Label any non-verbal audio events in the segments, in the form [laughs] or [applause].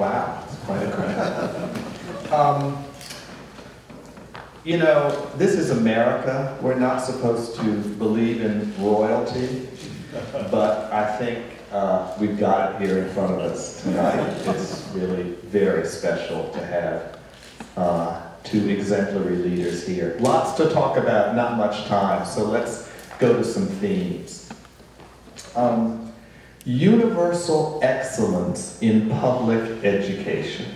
Wow, it's quite a crowd. [laughs] Um, you know, this is America. We're not supposed to believe in royalty, but I think uh, we've got it here in front of us tonight. It's really very special to have uh, two exemplary leaders here. Lots to talk about, not much time, so let's go to some themes. Um, universal excellence in public education.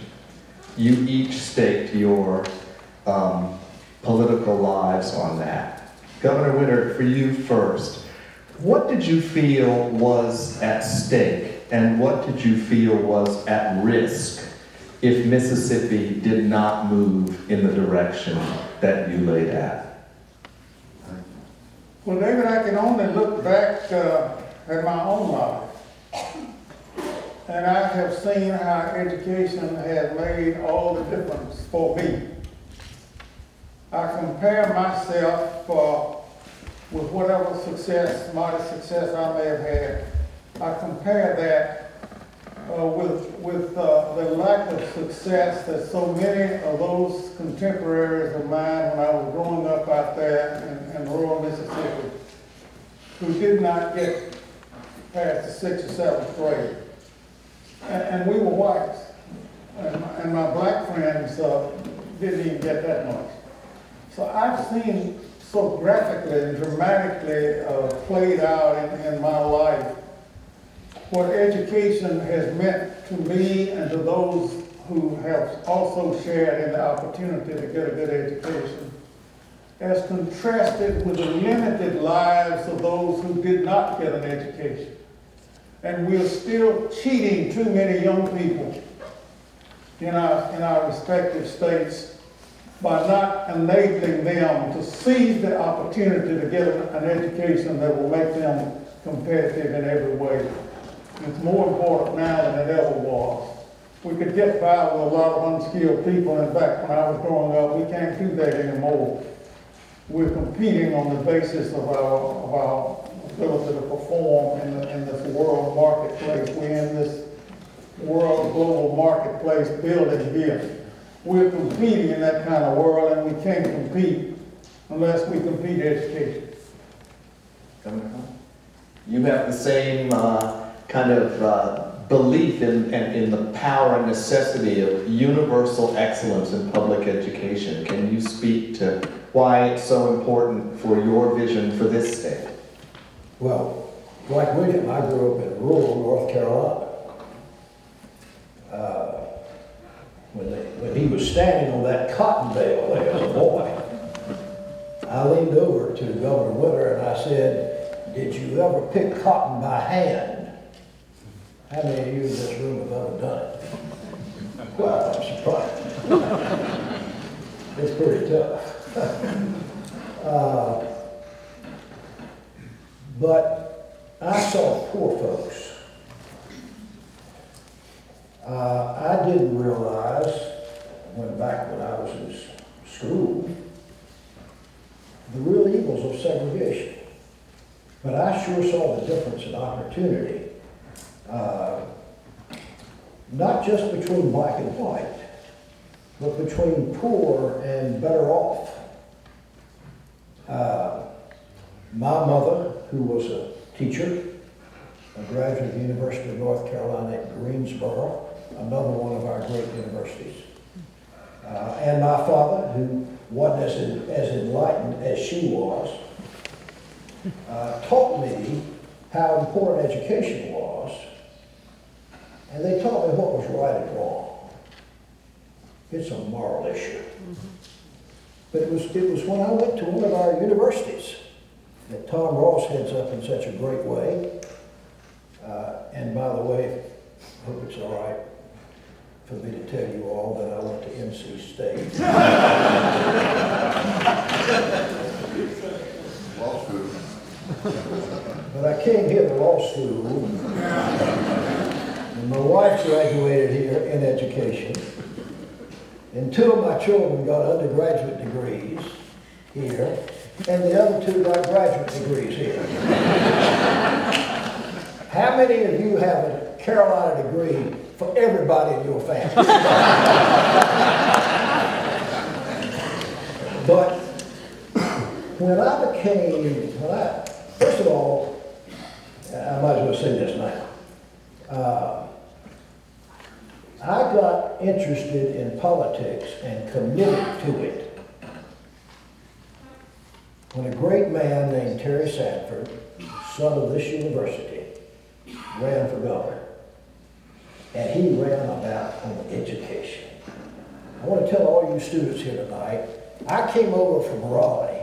You each staked your um, political lives on that. Governor Winter, for you first, what did you feel was at stake and what did you feel was at risk if Mississippi did not move in the direction that you laid out? Well, David, I can only look back uh, at my own life. And I have seen how education has made all the difference for me. I compare myself with whatever success, modest success I may have had. I compare that uh, with, with uh, the lack of success that so many of those contemporaries of mine when I was growing up out there in, in rural Mississippi who did not get past the sixth or seventh grade. And, and we were whites. And my, and my black friends uh, didn't even get that much. So I've seen so graphically and dramatically uh, played out in, in my life what education has meant to me and to those who have also shared in the opportunity to get a good education, as contrasted with the limited lives of those who did not get an education. And we're still cheating too many young people in our, in our respective states by not enabling them to seize the opportunity to get an education that will make them competitive in every way. It's more important now than it ever was. We could get by with a lot of unskilled people. In fact, when I was growing up, we can't do that anymore. We're competing on the basis of our, of our ability to perform in, the, in this world marketplace. We're in this world global marketplace building here. We're competing in that kind of world, and we can't compete unless we compete education. You have the same uh, kind of uh, belief in, in, in, the power and necessity of universal excellence in public education. Can you speak to why it's so important for your vision for this state? Well, like William, I grew up in rural North Carolina. Uh, when, they, when he was standing on that cotton bale as a boy, I leaned over to Governor Winter and I said, did you ever pick cotton by hand? How many of you in this room have ever done it? Well, I'm surprised. it's pretty tough. [laughs] uh, but I saw poor folks uh, I didn't realize, when back when I was in school, the real evils of segregation. But I sure saw the difference in opportunity, uh, not just between black and white, but between poor and better off. Uh, my mother, who was a teacher, a graduate of the University of North Carolina at Greensboro, another one of our great universities. Uh, and my father, who wasn't as, as enlightened as she was, uh, taught me how important education was, and they taught me what was right and wrong. It's a moral issue. Mm -hmm. But it was, it was when I went to one of our universities that Tom Ross heads up in such a great way. Uh, and by the way, I hope it's all right for me to tell you all that I went to NC State. [laughs] law school. But I came here to law school, and my wife graduated here in education, and two of my children got undergraduate degrees here, and the other two got graduate degrees here. How many of you have a Carolina degree for everybody in your family. But when I became, when I, first of all, I might as well say this now. Uh, I got interested in politics and committed to it when a great man named Terry Sanford, son of this university, ran for governor. And he ran about on education. I want to tell all you students here tonight, I came over from Raleigh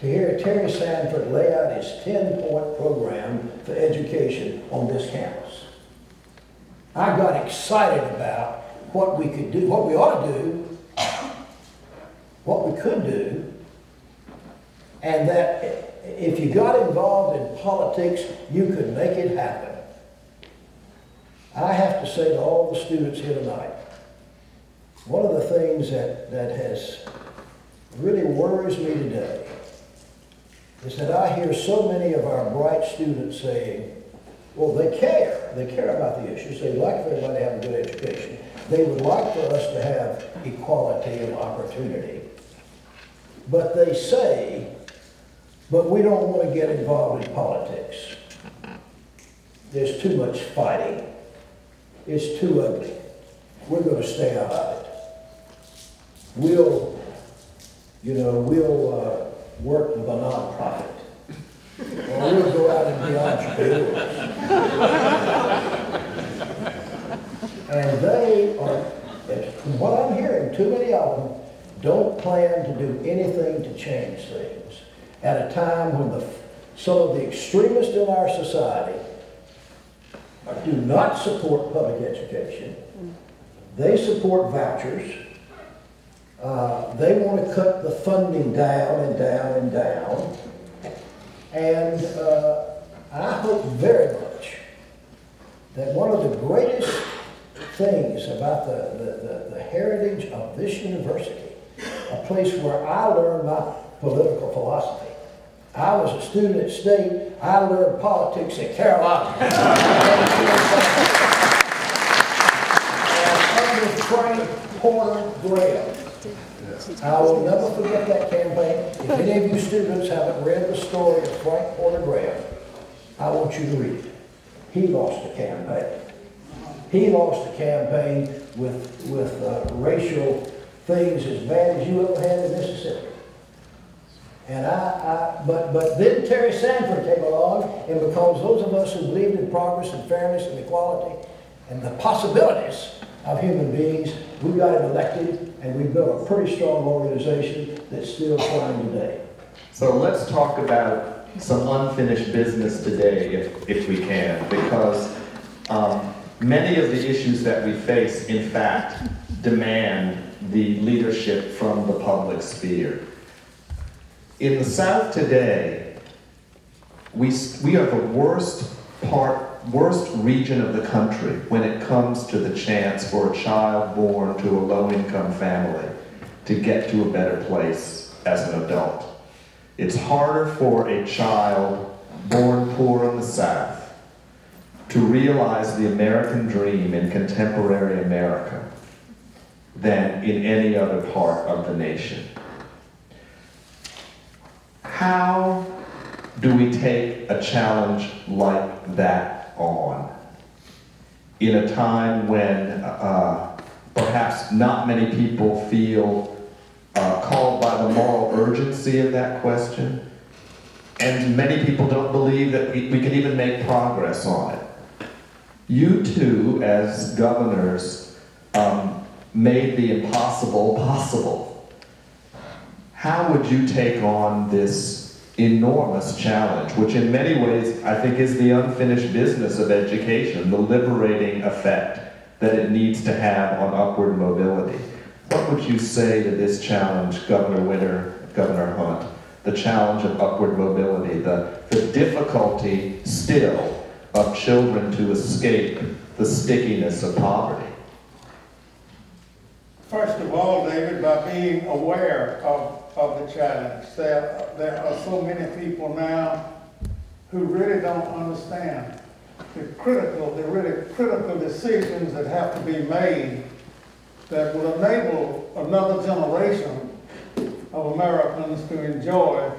to hear Terry Sanford lay out his 10-point program for education on this campus. I got excited about what we could do, what we ought to do, what we could do, and that if you got involved in politics, you could make it happen. I have to say to all the students here tonight, one of the things that, that has really worries me today is that I hear so many of our bright students saying, well, they care. They care about the issues. They'd like for everybody to have a good education. They would like for us to have equality of opportunity. But they say, but we don't want to get involved in politics. There's too much fighting. It's too ugly. We're going to stay out of it. We'll, you know, we'll uh, work with a nonprofit. Or we'll go out and be entrepreneurs. And they are, from what I'm hearing, too many of them don't plan to do anything to change things at a time when the, some of the extremists in our society do not support public education. They support vouchers. Uh, they want to cut the funding down and down and down. And uh, I hope very much that one of the greatest things about the, the, the, the heritage of this university, a place where I learned my political philosophy. I was a student at State. I learned politics at Carolina. [laughs] and under Frank Porter Graham, I will never forget that campaign. If any of you students haven't read the story of Frank Porter Graham, I want you to read it. He lost the campaign. He lost the campaign with, with uh, racial things as bad as you ever had in Mississippi. And I, I, but, but then Terry Sanford came along, and because those of us who believed in progress and fairness and equality and the possibilities of human beings, we got him elected, and we built a pretty strong organization that's still trying today. So let's talk about some unfinished business today, if, if we can, because um, many of the issues that we face, in fact, demand the leadership from the public sphere. In the South today, we, we are the worst part, worst region of the country when it comes to the chance for a child born to a low-income family to get to a better place as an adult. It's harder for a child born poor in the South to realize the American dream in contemporary America than in any other part of the nation. How do we take a challenge like that on in a time when uh, perhaps not many people feel uh, called by the moral urgency of that question, and many people don't believe that we, we can even make progress on it? You two, as governors, um, made the impossible possible. How would you take on this enormous challenge, which in many ways I think is the unfinished business of education, the liberating effect that it needs to have on upward mobility? What would you say to this challenge, Governor Winter, Governor Hunt, the challenge of upward mobility, the, the difficulty still of children to escape the stickiness of poverty? First of all, David, by being aware of, of the challenge. There, there are so many people now who really don't understand the critical, the really critical decisions that have to be made that will enable another generation of Americans to enjoy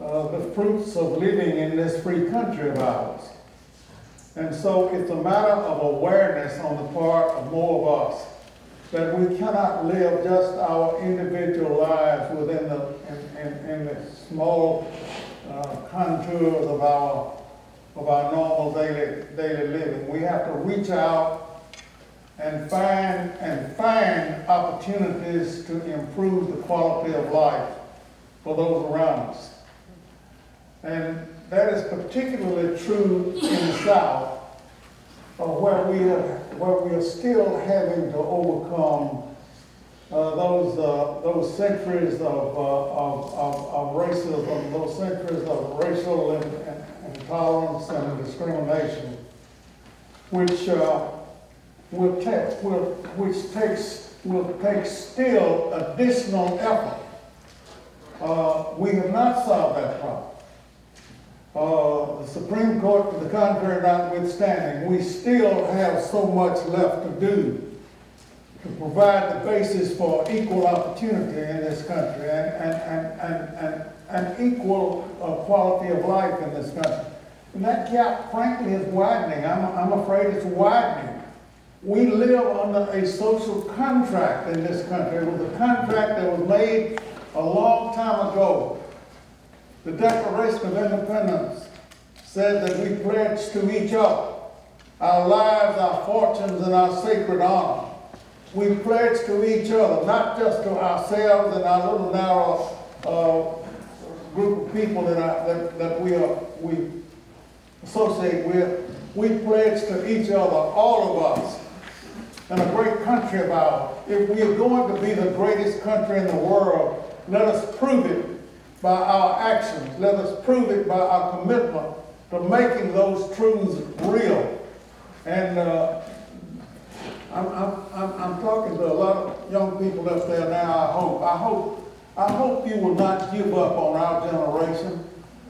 uh, the fruits of living in this free country of ours. And so it's a matter of awareness on the part of more of us that we cannot live just our individual lives within the, in, in, in the small uh, contours of our, of our normal daily, daily living. We have to reach out and find, and find opportunities to improve the quality of life for those around us. And that is particularly true in the South, where we are, where we are still having to overcome uh, those, uh, those centuries of, uh, of, of, of racism, those centuries of racial in- in- intolerance and discrimination, which uh, will take, will, which takes, will take still additional effort. Uh, we have not solved that problem. Uh, the Supreme Court, to the contrary notwithstanding, we still have so much left to do to provide the basis for equal opportunity in this country and, and, and, and, and, and equal uh, quality of life in this country. And that gap, frankly, is widening. I'm, I'm afraid it's widening. We live under a social contract in this country. It was a contract that was made a long time ago. The Declaration of Independence said that we pledge to each other our lives, our fortunes, and our sacred honor. We pledge to each other, not just to ourselves and our little narrow uh, group of people that, that, that we, are, we associate with. We pledge to each other, all of us, in a great country of ours. If we are going to be the greatest country in the world, let us prove it by our actions. Let us prove it by our commitment to making those truths real. And uh, I'm, I'm, I'm, talking to a lot of young people up there now, I hope. I hope, I hope you will not give up on our generation.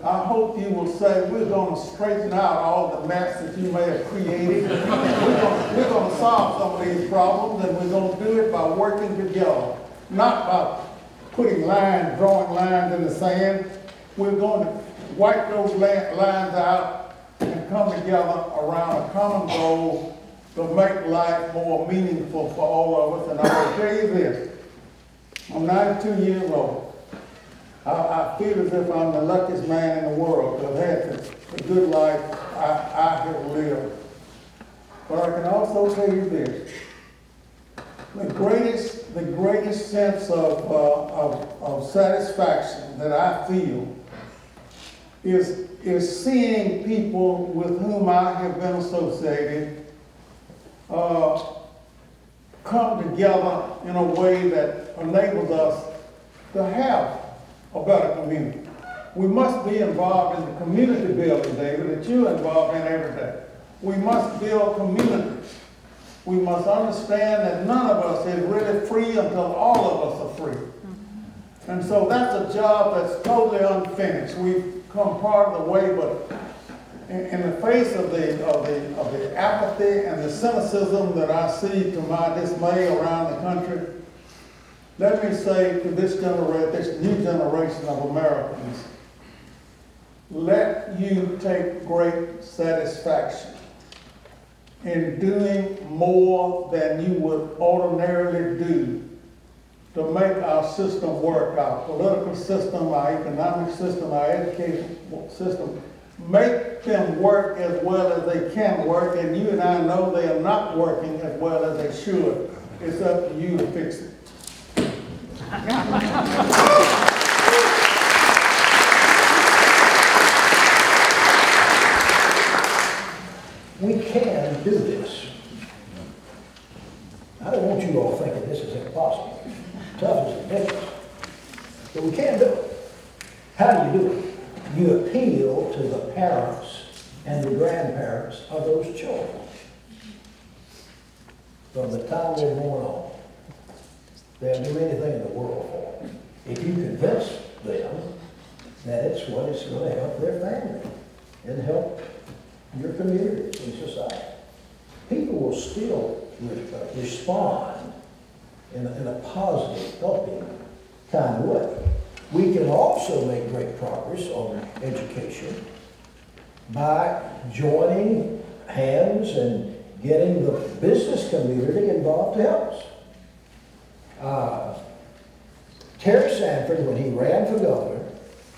I hope you will say, we're gonna straighten out all the mess that you may have created. We're gonna, we're gonna solve some of these problems, and we're gonna do it by working together, not by putting lines, drawing lines in the sand. We're going to wipe those lines out and come together around a common goal to make life more meaningful for all of us. And I will tell you this, I'm 92 years old. I, I feel as if I'm the luckiest man in the world to have had the, good life I, I have lived. But I can also tell you this, the greatest, the greatest sense of, uh, of, of satisfaction that I feel is, is seeing people with whom I have been associated uh, come together in a way that enables us to have a better community. We must be involved in the community building, David, that you're involved in every day. We must build communities. We must understand that none of us is really free until all of us are free. Mm-hmm. And so that's a job that's totally unfinished. We've come part of the way, but in, in the face of the, of the, of the apathy and the cynicism that I see to my dismay around the country, let me say to this generation, this new generation of Americans, let you take great satisfaction in doing more than you would ordinarily do to make our system work, our political system, our economic system, our education system, make them work as well as they can work, and you and I know they are not working as well as they should. It's up to you to fix it. [laughs] We can do this. I don't want you all thinking this is impossible, tough as it is. But we can do it. How do you do it? You appeal to the parents and the grandparents of those children. From the time they're born on. They'll do anything in the world for them. If you convince them that it's what is gonna help their family and help your community and society. People will still respond in a, in a positive, helping kind of way. We can also make great progress on education by joining hands and getting the business community involved to help us. Uh, Terry Sanford, when he ran for governor,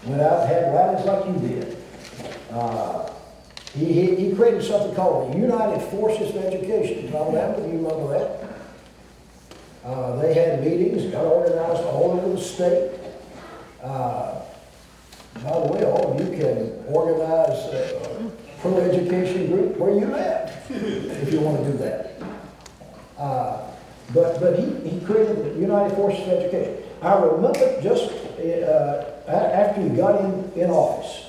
went out and had rallies like you did. Uh, He, he, he created something called the United Forces of Education. Tom Lambeth, you remember that? Uh, they had meetings, got organized all over the state. Uh, by the way, all of you can organize a pro-education group where you live, if you want to do that. Uh, But, but he, he created the United Forces of Education. I remember just uh, after he got in, in office,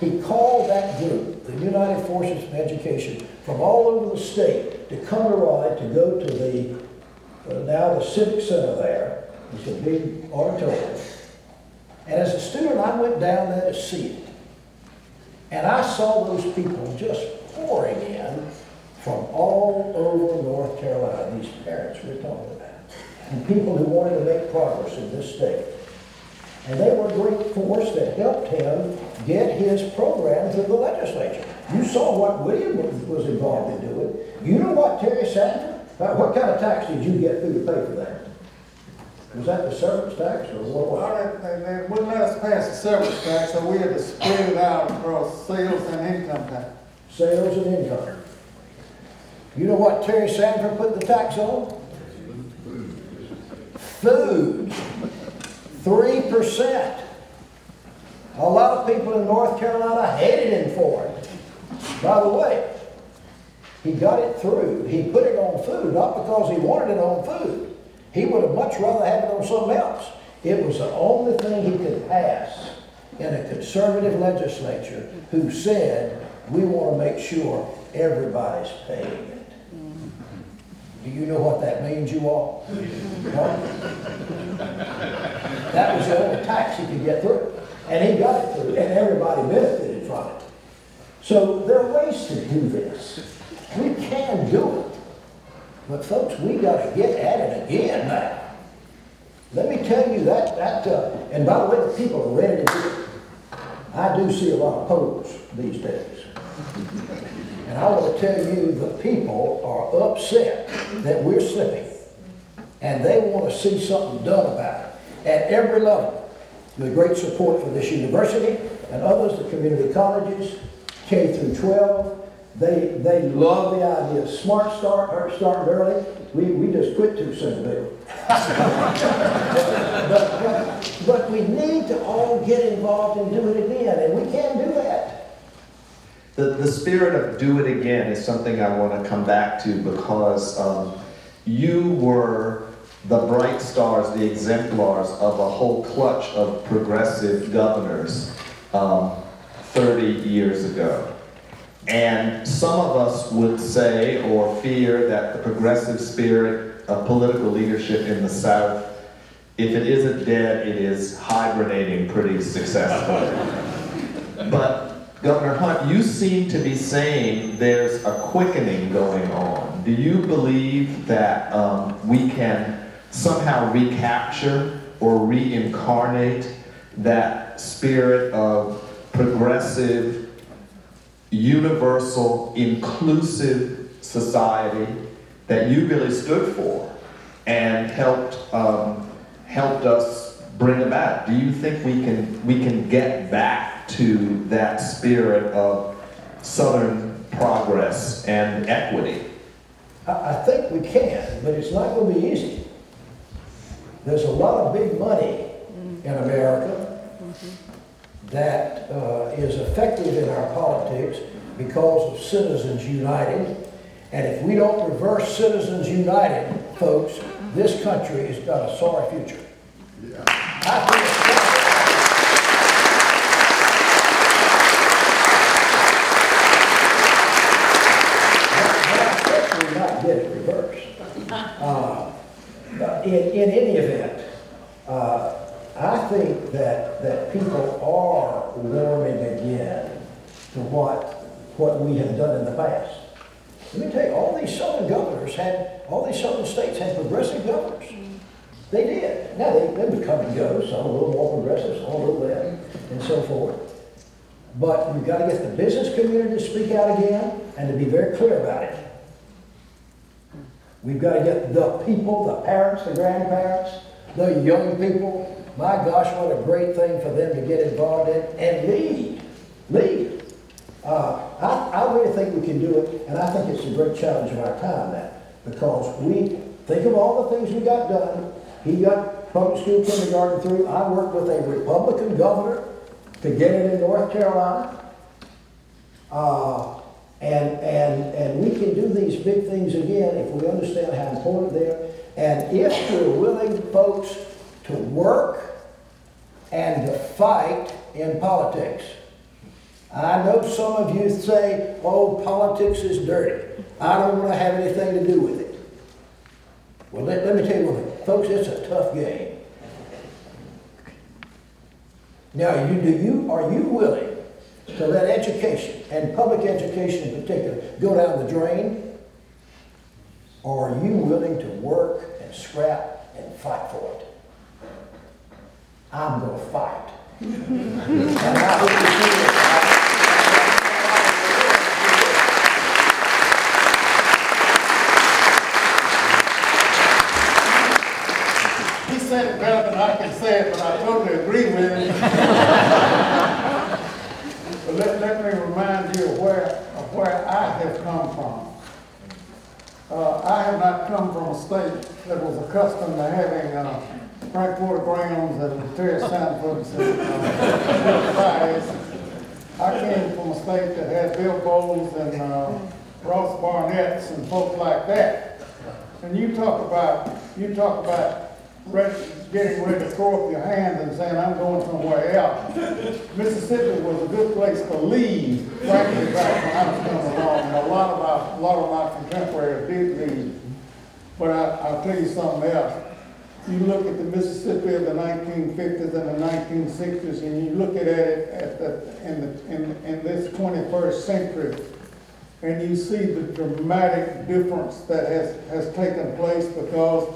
he called that group, the United Forces of Education, from all over the state to come to Raleigh to go to the, uh, now the Civic Center there. It's a big auditorium. And as a student, I went down there to see it. And I saw those people just pouring in from all over North Carolina, these parents we're talking about, and people who wanted to make progress in this state. And they were a great force that helped him get his program through the legislature. You saw what William was involved in doing. You know what Terry Sanford? what kind of tax did you get through to pay for that? Was that the service tax or what was it? They, they wouldn't let us pass the service tax, so we had to split it out across sales and income tax. Sales and income. You know what Terry Sanford put the tax on? Food. Food. 3%. A lot of people in North Carolina hated him for it. By the way, he got it through. He put it on food, not because he wanted it on food. He would have much rather had it on something else. It was the only thing he could pass in a conservative legislature who said, we want to make sure everybody's paid. Do you know what that means, you all? That was the only tax he could get through. And he got it through, and everybody benefited from it. So there are ways to do this. We can do it. But folks, we got to get at it again now. Let me tell you that, that, uh, and by the way, the people are ready to do it. I do see a lot of polls these days. And I want to tell you, the people are upset that we're slipping. And they want to see something done about it at every level. With great support for this university and others, the community colleges, K through 12. They, they love the idea of Smart Start, or starting early. We, we just quit too soon, Bill. [laughs] But, but, but we need to all get involved and do it again, and we can do that. The, the spirit of do it again is something I want to come back to because um, you were the bright stars, the exemplars of a whole clutch of progressive governors um, 30 years ago. And some of us would say or fear that the progressive spirit of political leadership in the South, if it isn't dead, it is hibernating pretty successfully. But Governor Hunt, you seem to be saying there's a quickening going on. Do you believe that um, we can somehow recapture or reincarnate that spirit of progressive, universal, inclusive society that you really stood for and helped um, helped us bring about? Do you think we can we can get back to that spirit of Southern progress and equity? I, I think we can, but it's not going to be easy. There's a lot of big money in America that uh, is effective in our politics because of Citizens United. And if we don't reverse Citizens United, folks, this country has got a sorry future. I think not get reversed. In, in any event, uh, I think that, that people are warming again to what what we have done in the past. Let me tell you, all these southern governors had, all these southern states had progressive governors. They did. Now, they, they would come and go, some a little more progressive, some a little less, and so forth. But we've got to get the business community to speak out again and to be very clear about it. We've got to get the people, the parents, the grandparents, the young people. My gosh, what a great thing for them to get involved in and lead. Lead. Uh, I, I really think we can do it, and I think it's a great challenge of our time now, because we, think of all the things we got done. He got public school kindergarten through. I worked with a Republican governor to get it in North Carolina. Uh, and, and, and we can do these big things again if we understand how important they are. And if we're willing, folks, to work and to fight in politics. I know some of you say, oh, politics is dirty. I don't want to have anything to do with it. Well, let, let me tell you thing. Folks, it's a tough game. Now, you, do you, are you willing to let education, and public education in particular, go down the drain? Or are you willing to work and scrap and fight for it? I'm gonna fight. [laughs] And I hope you see it. He said it better than I can say it, but I totally agree with him. But let, let me remind you of where, of where I have come from. Uh, I have not come from a state that was accustomed to having, uh, Frank Porter Grahams and Terry Sanfords and, uh. I came from a state that had Bilbos and, uh, Ross Barnett's and folks like that. And you talk about, you talk about getting ready to throw up your hands and saying, I'm going somewhere else. Mississippi was a good place to leave, frankly, back when I was coming along. And a lot of our, a lot of my contemporaries did leave. But I, I'll tell you something else. You look at the Mississippi of the nineteen fifties and the nineteen sixties, and you look at it at the, in the, in, in this twenty-first century, and you see the dramatic difference that has, has taken place because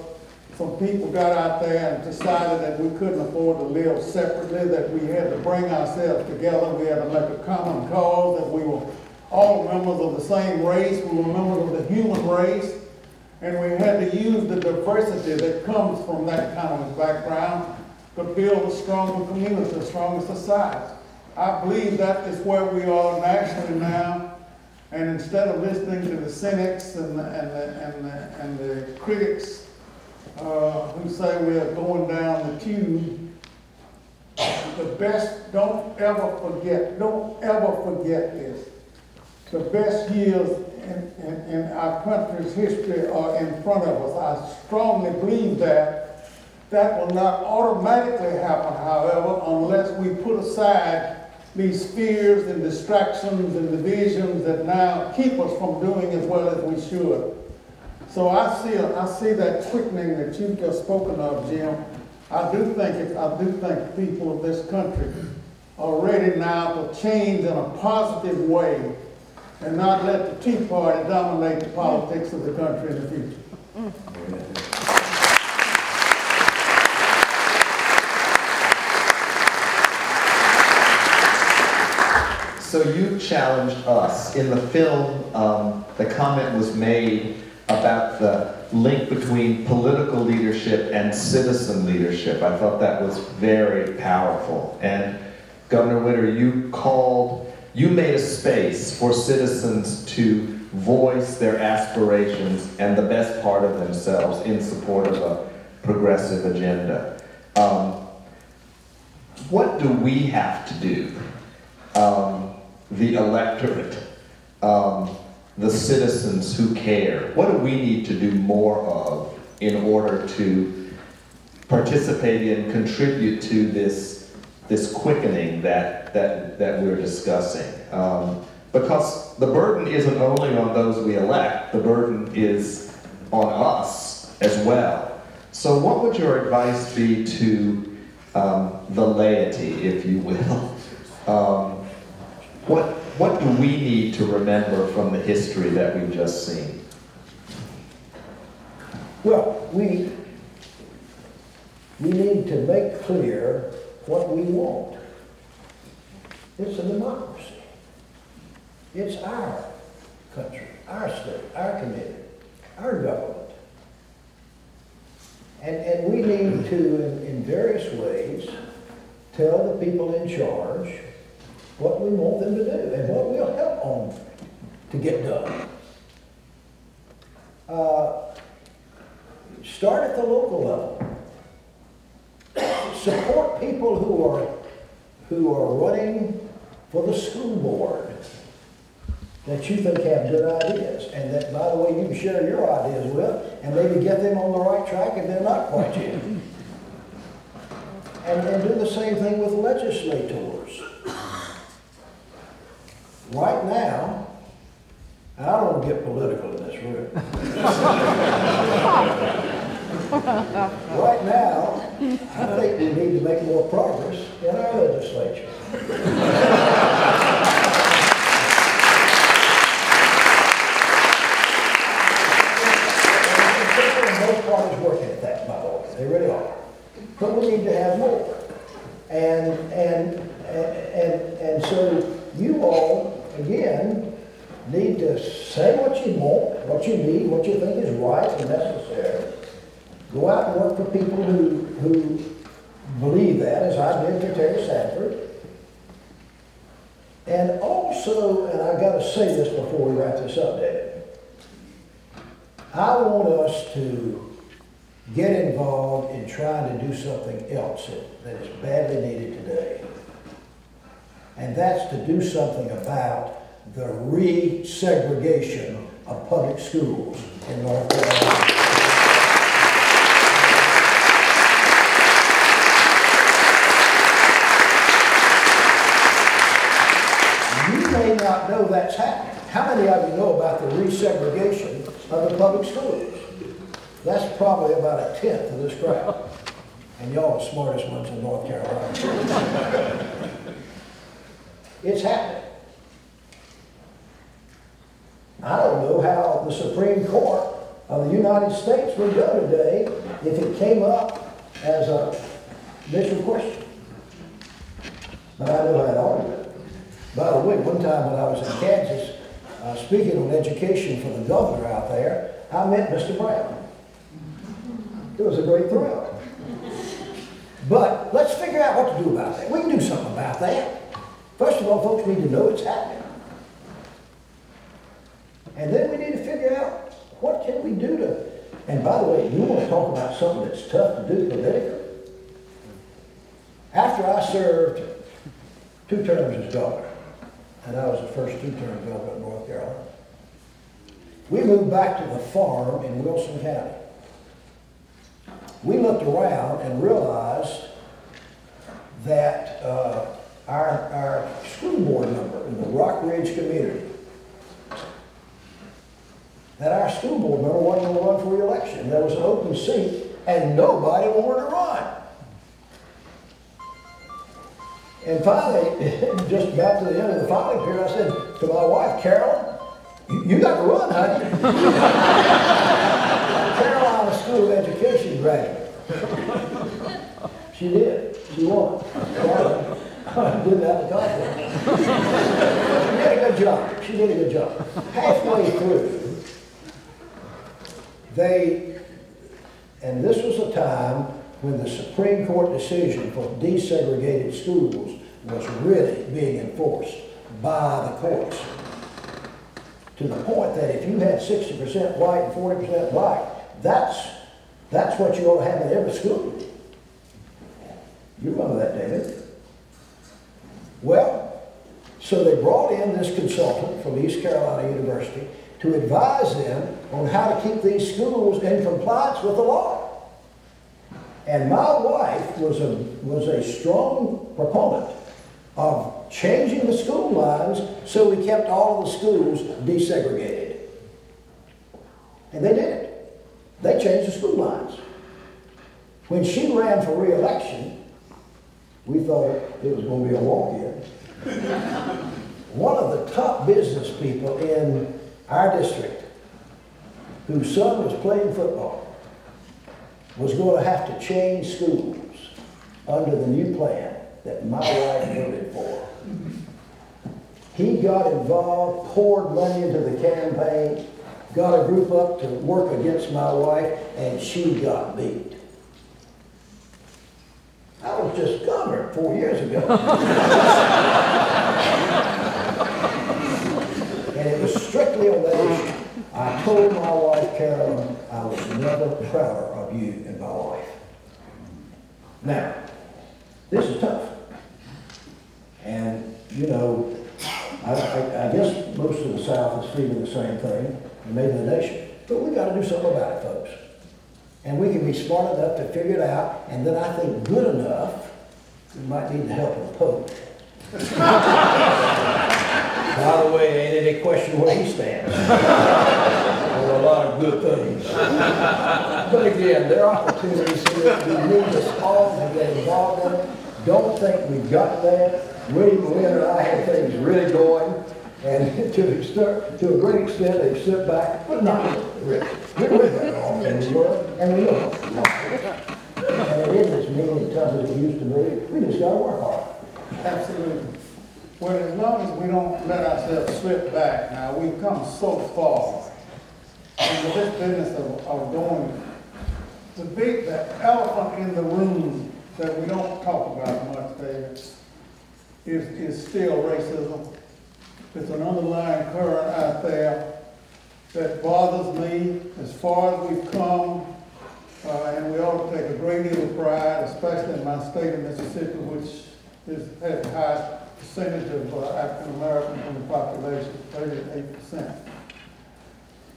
some people got out there and decided that we couldn't afford to live separately, that we had to bring ourselves together, we had to make a common cause, that we were all members of the same race, we were members of the human race, and we had to use the diversity that comes from that kind of background to build a stronger community, a stronger society. I believe that is where we are nationally now, and instead of listening to the cynics and the, and the, and the, and the critics, uh, who say we are going down the tube, the best, don't ever forget, don't ever forget this. The best years in, in, in our country's history are in front of us. I strongly believe that. That will not automatically happen, however, unless we put aside these fears and distractions and divisions that now keep us from doing as well as we should. So I see, I see that quickening that you've just spoken of, Jim. I do think it, I do think people of this country are ready now to change in a positive way and not let the Tea Party dominate the politics of the country in the future. So you challenged us. In the film, um, the comment was made about the link between political leadership and citizen leadership. I thought that was very powerful. And Governor Winter, you called, you made a space for citizens to voice their aspirations and the best part of themselves in support of a progressive agenda. Um, what do we have to do, um, the electorate, um, the citizens who care? What do we need to do more of in order to participate in, contribute to this, this quickening that, that, that we're discussing? Um, because the burden isn't only on those we elect, the burden is on us as well. So what would your advice be to um, the laity, if you will? Um, What, what do we need to remember from the history that we've just seen? Well, we, we need to make clear what we want. It's a democracy. It's our country, our state, our community, our government. And, and we need to, in, in various ways, tell the people in charge what we want them to do and what we'll help them to get done. Uh, Start at the local level. Support people who are, who are running for the school board that you think have good ideas, and that, by the way, you can share your ideas with, and maybe get them on the right track if they're not quite yet. And, and do the same thing with legislators. Right now, I don't get political in this room. Right now, I think we need to make more progress in our legislature. And Both parties working at that, by the way, they really are. But we need to have more. And, and, and, and so you all, again, need to say what you want, what you need, what you think is right and necessary. Go out and work for people who, who believe that, as I did for Terry Sanford. And also, and I've gotta say this before we wrap this up, David. I want us to get involved in trying to do something else that is badly needed today. And that's to do something about the resegregation of public schools in North Carolina. You may not know that's happening. How many of you know about the resegregation of the public schools? That's probably about a tenth of this crowd. And y'all are the smartest ones in North Carolina. It's happening. I don't know how the Supreme Court of the United States would go today if it came up as a initial question. But I know how it to go. By the way, one time when I was in Kansas, uh, speaking on education for the governor out there, I met Mr. Brown. It was a great thrill. But let's figure out what to do about that. We can do something about that. First of all, folks need to know it's happening. And then we need to figure out what can we do to, and by the way, you want to talk about something that's tough to do politically? After I served two terms as governor, and I was the first two-term governor of North Carolina. We moved back to the farm in Wilson County. We looked around and realized that uh, our, our school board member in the Rock Ridge community, that our school board member wasn't going to run for reelection. There was an open seat, and nobody wanted to run. And finally, [laughs] just about to the end of the filing period, I said to my wife, Carolyn, you, you got to run, honey. [laughs] Carolina School of Education graduate. She did. She won. Carolyn [laughs] did that in conflict. She did a good job. She did a good job. Halfway through, they, and this was a time when the Supreme Court decision for desegregated schools was really being enforced by the courts. To the point that if you had 60% white and 40% black, that's, that's what you ought to have in every school. You remember that, David? Well, so they brought in this consultant from East Carolina University to advise them on how to keep these schools in compliance with the law. And my wife was a, was a strong proponent of changing the school lines so we kept all of the schools desegregated. And they did it. They changed the school lines. When she ran for reelection, we thought it was going to be a walk-in. one of the top business people in our district, whose son was playing football, was going to have to change schools under the new plan that my wife voted for. He got involved, poured money into the campaign, got a group up to work against my wife, and she got beat. I was just governor four years ago. [laughs] And it was strictly on that issue. I told my wife Carolyn, I was never prouder of you in my life. Now, this is tough. And, you know, I, I, I guess most of the South is feeling the same thing, and maybe the nation. But we've gotta do something about it, folks. And we can be smart enough to figure it out, and then I think good enough, we might need the help of the Pope. [laughs] By the way, ain't any question where he stands. [laughs] Lot of good things. [laughs] But again, there are opportunities here. We need us all to get involved in it. Don't think we've got that. William Lynn and I have things really going. And [laughs] to extent, to a great extent, they've back, but not really. We're with it all, and we work, and we look. And it isn't as mean and tough as it used to be. We just gotta work hard. Absolutely. Well, as long as we don't let ourselves slip back, now, we've come so far into this business of, of going, the big, the elephant in the room that we don't talk about much, David, is, is still racism. It's an underlying current out there that bothers me as far as we've come. Uh, and we ought to take a great deal of pride, especially in my state of Mississippi, which is, has the highest percentage of uh, African Americans in the population, thirty-eight percent.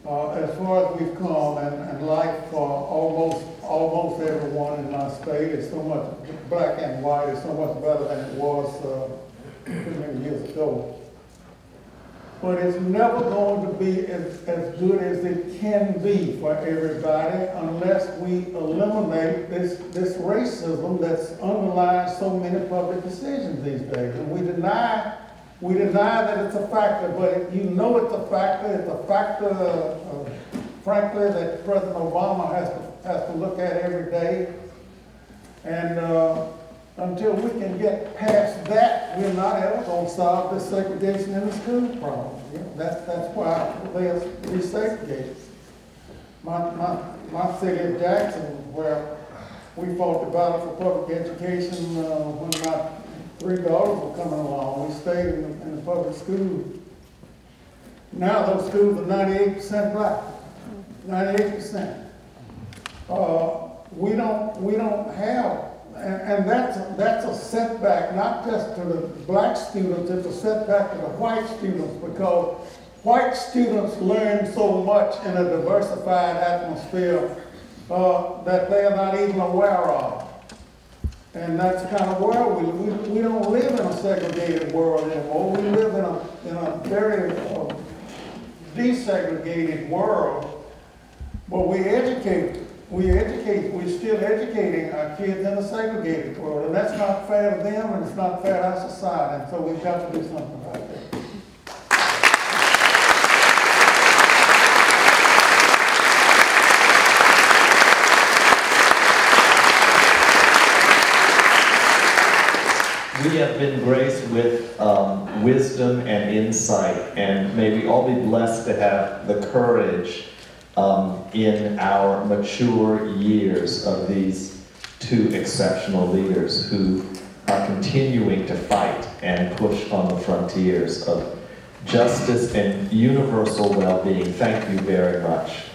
Uh, as far as we've come, and, and life for almost, almost everyone in my state it's so much, black and white is so much better than it was, uh, many years ago. But it's never going to be as, as good as it can be for everybody unless we eliminate this, this racism that's underlying so many public decisions these days. And we deny, we deny that it's a factor, but you know it's a factor. It's a factor, uh, frankly, that President Obama has to, has to look at every day. And, uh, until we can get past that, we're not ever gonna solve this segregation in the school problem. Know, That's, that's why they're desegregated. My, my, my city of Jackson, where we fought the battle for public education, uh, when my three daughters were coming along, we stayed in, the- in the public school. Now those schools are ninety-eight percent black, ninety-eight percent. Uh, we don't, we don't have, and, and that's, that's a setback, not just to the black students, it's a setback to the white students, because white students learn so much in a diversified atmosphere, uh, that they are not even aware of. And that's the kind of world we, we, we don't live in a segregated world anymore, we live in a, in a very, uh, desegregated world, but we educate, we educate, we're still educating our kids in a segregated world, and that's not fair to them, and it's not fair to our society, and so we've got to do something about that. We have been graced with um, wisdom and insight, and may we all be blessed to have the courage um, in our mature years of these two exceptional leaders who are continuing to fight and push on the frontiers of justice and universal well-being. Thank you very much.